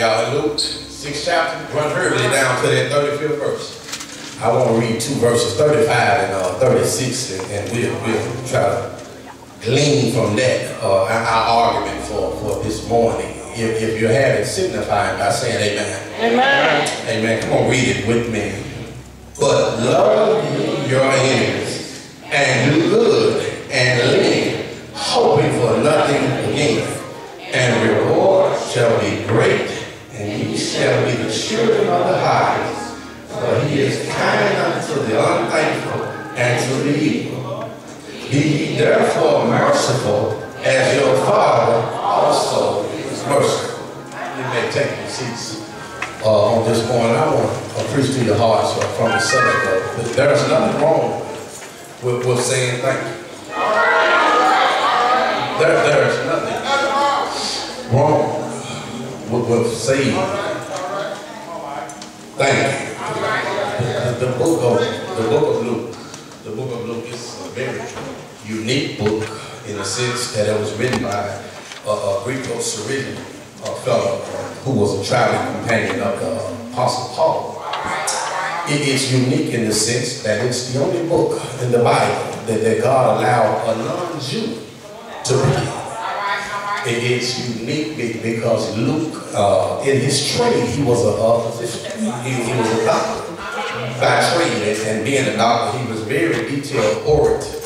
Y'all Luke, 6 chapter, run hurriedly down to that 35th verse. I want to read two verses, 35 and uh, 36, and, and we'll, we'll try to glean from that uh, our, argument for, for this morning. If, if you have it, signify by saying amen. Amen. Amen. Come on, read it with me. But love your enemies and do good and live, hoping for nothing again. And reward shall be great, and ye shall be the children of the highest. For he is kind unto the unthankful and to the evil. Be ye therefore merciful, as your Father also is merciful. You may take your seats uh, on this morning. I want to preach to your hearts from the subject of there's nothing wrong with, with saying thank you. There, there's nothing wrong with, with saying thank you. The, book of the book of Luke, the book of Luke is a very unique book in the sense that it was written by a, a Greco a uh, fellow uh, who was a traveling companion of the Apostle Paul. It is unique in the sense that it's the only book in the Bible that, that God allowed a non-Jew to read. It is unique because Luke, uh, in his trade, he was a, physician. He, he, was a doctor by trade, and, and being a doctor, he was very detail oriented.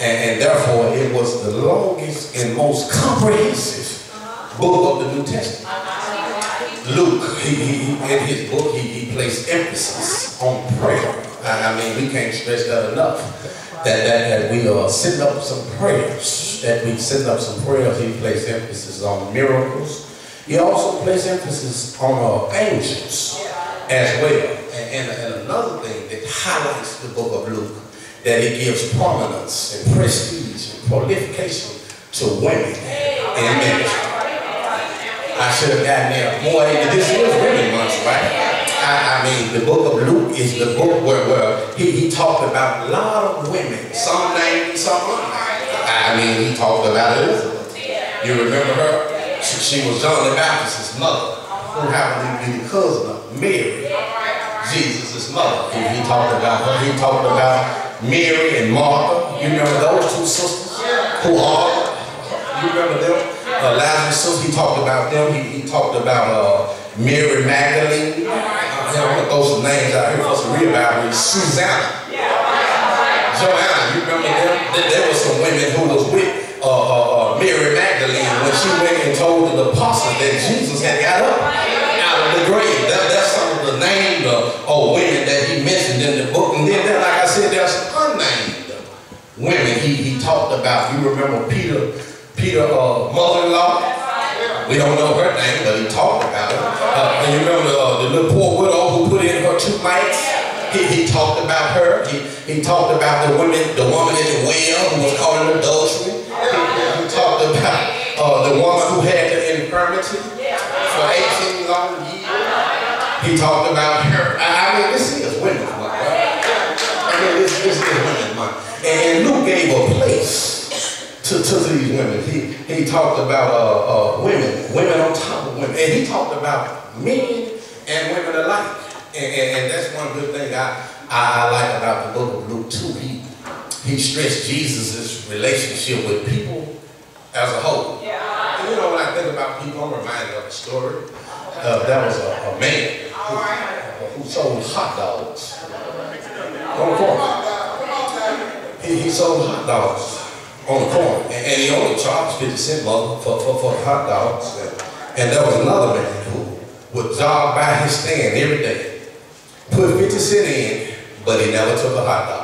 And, and therefore, it was the longest and most comprehensive book of the New Testament. Luke, he, he, in his book, he, he placed emphasis on prayer. I, mean, we can't stress that enough. That, that, that we are send up some prayers. That we send up some prayers. He placed emphasis on miracles. He also placed emphasis on uh, angels as well. And, and, and another thing that highlights the book of Luke, that it gives prominence and prestige and prolification to women and ministry. I should have gotten there more this is women months, right? I, I, mean, the book of Luke is the book where, where he, he talked about a lot of women, some named, some unnamed. I mean, he talked about Elizabeth. You remember her? She, she was John the Baptist's mother, who happened to be the cousin of Mary, Jesus' mother. He, he talked about her. He talked about Mary and Martha. You remember those two sisters who are, you remember them? uh, Lazarus, he talked about them. He, he talked about uh, Mary Magdalene. I'm going to throw some names out here for some real about Susanna. Joanna, you remember them? There, there were some women who was with uh, uh, uh, Mary Magdalene when she went and told the apostles that Jesus had got up out of the grave. That, that's some of the named uh, women that he mentioned in the book. And then, then like I said, there's unnamed women he, he talked about. You remember Peter Peter uh, mother-in-law. We don't know her name, but he talked about her. Uh, and you remember uh, the little poor widow who put in her two mites? He, he talked about her. He, he talked about the woman, the woman in the well who was caught in adultery. He, he talked about uh, the woman who had the infirmity for 18 long years. He talked about her. I, I mean, this is right? I mean, this, this is women's month. And Luke gave a place to, to these women. He, he talked about uh, uh, women, women on top of women. And he talked about men and women alike. And, and, and that's one good thing I, I, like about the book of Luke too. He, he stressed Jesus' relationship with people as a whole. Yeah. And you know, when I think about people, I'm reminded of a story. Uh, that was a, a man who, who, sold hot dogs Come on. He, he sold hot dogs on the corner. And, and he only charged 50 cent for, for, for the hot dogs. And, there was another man who would jog by his stand every day, put 50 cent in, but he never took a hot dog.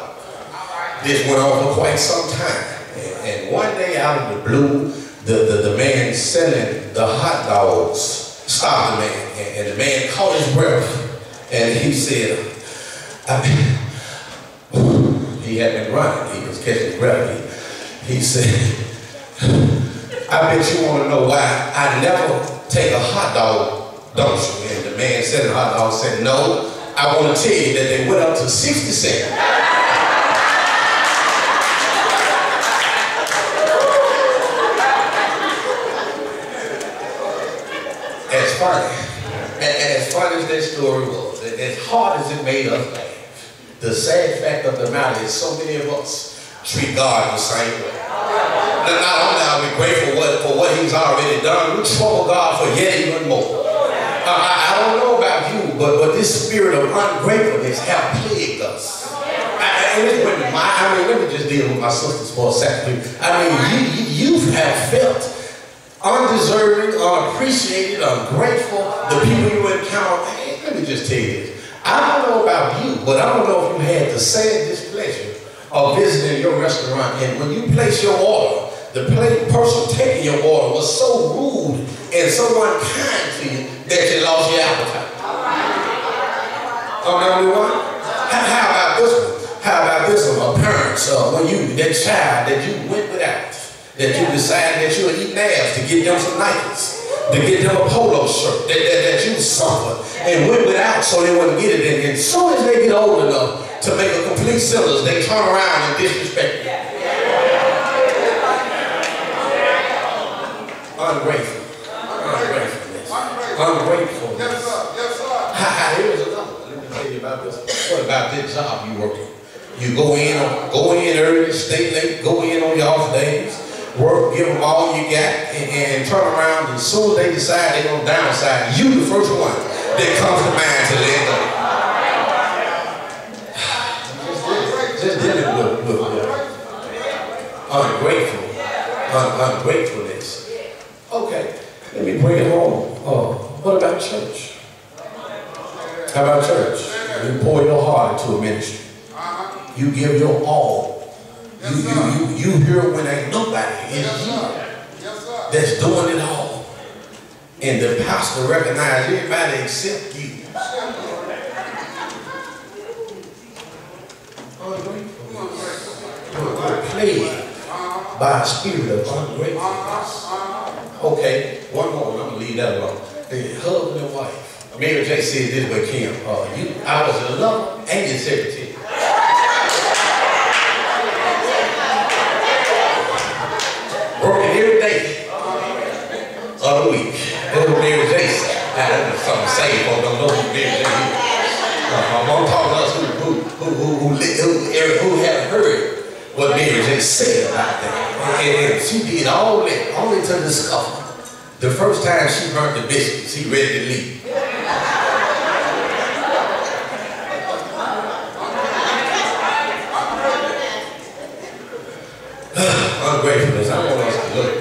This went on for quite some time. And, and one day out of the blue, the, the, the man selling the hot dogs stopped the man. And, and the man caught his breath. And he said, I he had been running. He was catching breath. He, said, I bet you want to know why I never take a hot dog, don't you? And the man said the hot dog said, no, I want to tell you that they went up to 60 cents. as funny, and as funny as that story was, as hard as it made us laugh, the sad fact of the matter is so many of us treat God the same way. And not only are we grateful for what he's already done, we trouble God for yet even more. I, I, don't know about you, but, but this spirit of ungratefulness has plagued us. I, I, mean, let me just deal with my sisters for a second. I mean, you, you, have felt undeserving, unappreciated, ungrateful, the people you encounter. Hey, let me just tell you this. I don't know about you, but I don't know if you had the sad displeasure of visiting your restaurant and when you place your order, the person taking your order was so rude and so unkind to you that you lost your appetite. The only one? How, about this one? How about this one? A parent, uh, when you, that child that you went without, that you decided that you would eat nails to get them some Nikes, to get them a polo shirt, that, that, that you suffered and went without so they wouldn't get it. And as soon as they get old enough to make a complete syllabus, they turn around and disrespect you. Ungrateful. Ungratefulness. Ungratefulness. Yes, sir. Yes, sir. Here's another. Let me tell you about this. What about this job you working? You go in, go in early, stay late, go in on your off days, work, give them all you got, and, and turn around. And as soon as they decide they're going to downsize, you the first one that comes to mind to let go. Just dealing with, with, with ungrateful, un, ungratefulness. Okay, let me bring it home. Uh, what about church? How about church? You pour your heart into a ministry. You give your all. You, you, you, you hear when ain't nobody in here that's doing it all. And the pastor recognizes everybody except you. Plagued by a spirit of ungratefulness. Okay, one more, I'm gonna leave that alone. The husband and wife. Mary J said this way, Kim. Uh, you, I was a lover and your secretary. Working every day of the week. That's what Mary J said. Now, that's something saved folks don't know who Mary J is. Uh, I'm talking to us who, who, who, who, who, who, who have heard what Mary J said about that. And, and she did all that, only to discover the first time she burnt the biscuits, he ready to leave. Ungratefulness. I want us to look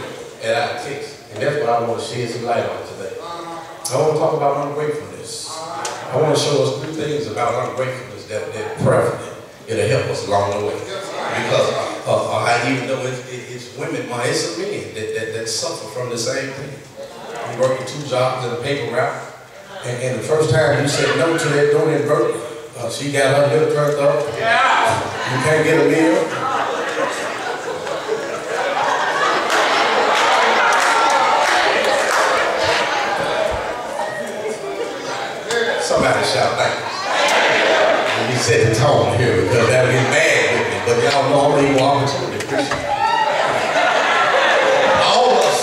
at our text. And that's what I want to shed some light on today. I want to talk about ungratefulness. I want to show us three things about ungratefulness that, that prevalent. It'll help us along the way. Because I even though it's, it's women, it's a men that, that, that suffer from the same thing. I'm working two jobs in a paper route. And, and, the first time you said no to that donut burger, uh, she got her lip turned up. Yeah. You can't get a meal. Somebody shout thank you. And you set the tone here because y'all equal opportunity All of us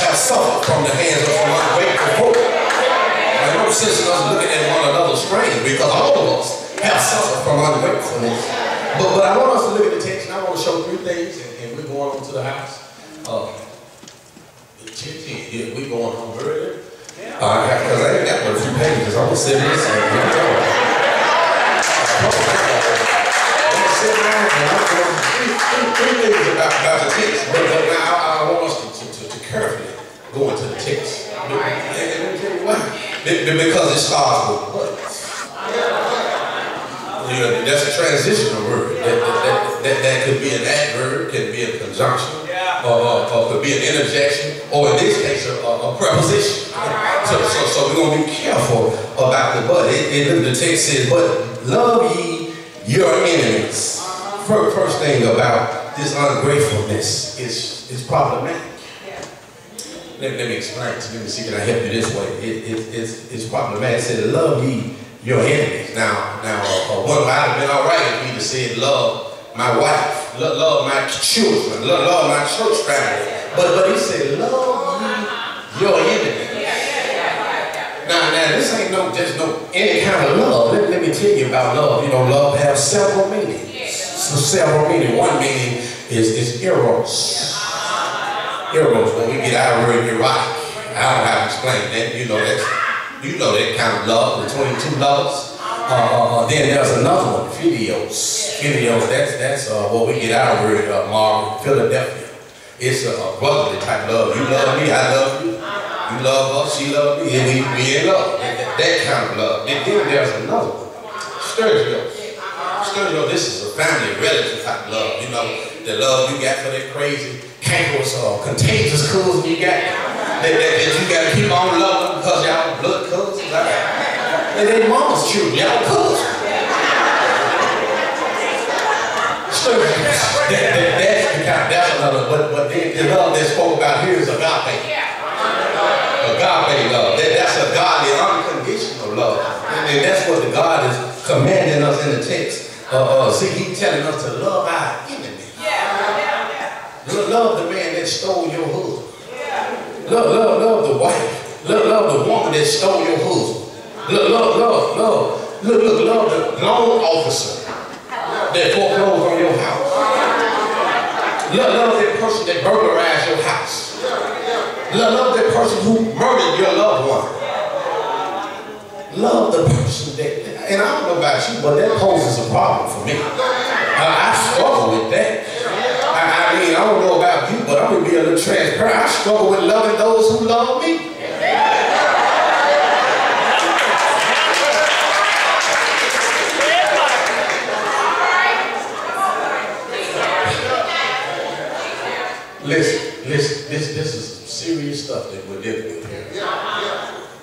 have suffered from the hands of some ungrateful folk. I no sense in us looking at one another strange because all of us have suffered from ungratefulness. But, but I want us to look at the text and I want to show three things and, and we're going on to the house. Uh, yeah, we're going home early. Uh, because I ain't got but a few pages. I'm gonna sit this and three, things about, the text. But, now I, want us to, to, to, carefully go into the text. Why. Because it starts with but. You know, that's a transitional word. That, that, that, that, could be an adverb, can be a conjunction or, uh, could be an interjection, or in this case, a, a preposition. So, so, so, we're going to be careful about the but. It, it, the text says, but love ye your enemies. First, first thing about this ungratefulness is, is problematic. Let, let, me explain to you. Let me see, can I help you this way? It, it, it's, it's problematic. It said, love ye your enemies. Now, now, uh, one might have been all right if he said, love my wife love, love my children, love, love my church family. But, but he said, love your enemies. Now, Now this ain't no just no any kind of love. Let, let me tell you about love. You know, love has several meanings. Several meanings. One meaning is, is eros. Eros, when we get our word erotic. I don't have to explain that. You know that's you know that kind of love between two loves. Uh, uh, uh, then there's another one, Philios. Philios, that's that's uh, what we get our word, uh, Marvin, Philadelphia. It's a, a brotherly type love. You love me, I love you. You love her, she love me, and we, we in love. That, that, that kind of love. And then there's another one, Sturgios. Sturgios, this is a family, relative type love. You know, the love you got for that crazy, cankerous, uh, contagious cousin you got. That, that, that you got to keep on loving because y'all blood cousins. And then mama's children, y'all cousins. Sturgios. That, that, that's the kind, that's another, but, but then the love that spoke about here is agape agape love. That, that's a godly, unconditional love. And, and, that's what the God is commanding us in the text. Uh, uh, see, he's telling us to love our enemy. Love, love the man that stole your husband. Love, love, love the wife. Love, love the woman that stole your husband. Love, love, love, love. Look, look, love the loan officer that foreclosed on your house. Love, love that person that burglarized your house. Love that person who murdered your loved one. Love the person that, and I don't know about you, but that poses a problem for me. I, I struggle with that. I, I, mean, I don't know about you, but I'm going to be a little transparent. I struggle with loving those who love me. Listen, listen, this, this is serious stuff that we're dealing with here.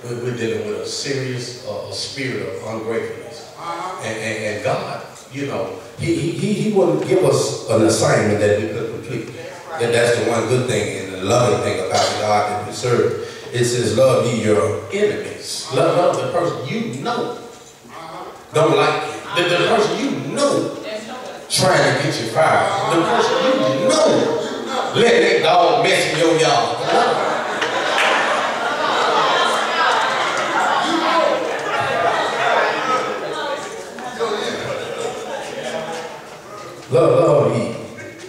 We're, we're dealing with a serious uh, spirit of ungratefulness. And, and, and, God, you know, he, he, he wouldn't give us an assignment that we could complete. And that's the one good thing and the loving thing about God that we serve. It says, love ye your enemies. Love, love the person you know don't like you. The, the person you know trying to get you fired. The person you know let that dog mess in your yard. Love, love, eat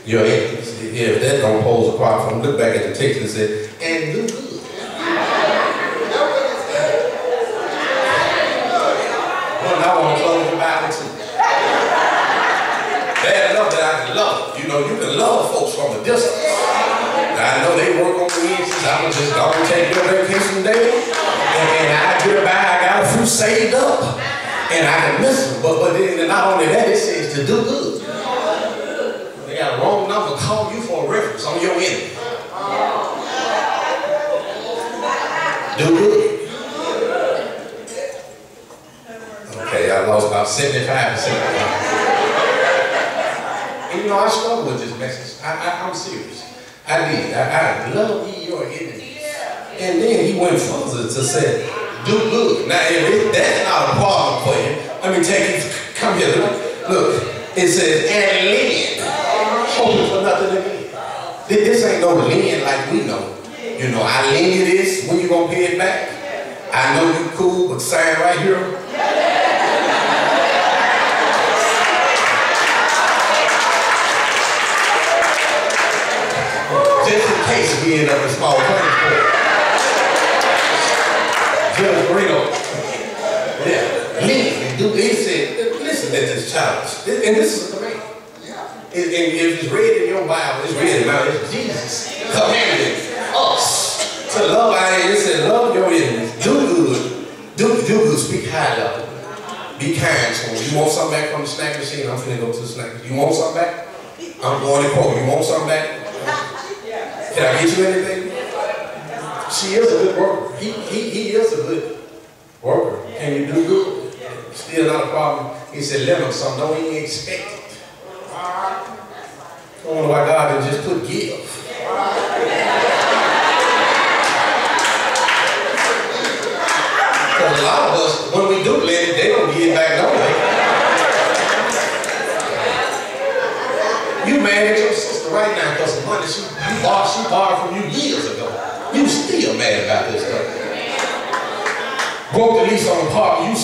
your enemies. If that don't pose a problem, look back at the text and say, and do good. Well, I want to close the Bible too. Bad enough that I can love. You know, you can love folks from a distance. I know they work on the Wednesdays. I was just going to take your vacation day. And, and I get by, I got a few saved up. And I can miss them. But, but then not only that, it says to do good. They got a wrong number, call you for a reference on your enemy. Do good. Okay, I lost about 75%. And you know, I struggle with this message. I, I, I'm serious. I did. I, I love your enemies. And then he went further to say, do good. Now, if that's not a problem for you, let me take you, come here, look. it says, and lend, hoping oh, for nothing again. This ain't no lend like we know. You know, I lend you this, when you gonna pay it back? I know you cool, but sign right here. just in case we end up in small claims court. Judge Marino. Yeah. Listen, do he said, listen to this child. And this is a And if it's read in your Bible, it's read mine. It's Jesus commanded us to love our enemies. Said, love your enemies. Do good. Do, do good. Speak high level. Be kind to them. You want something back from the snack machine? I'm finna go to the snack. You want something back? I'm going to quote. You want something back? Can I get you anything? She is a good worker. He, he, he is a good worker. Can you do good? Still not a problem. He said, let him some. Don't even expect it. I wonder why God didn't just put give. Because a lot of us, when we do let it, they don't get it back, don't they? You mad at your sister right now because of money she, you borrowed, she borrowed from you years ago. You still mad about this stuff. broke the lease on the park, you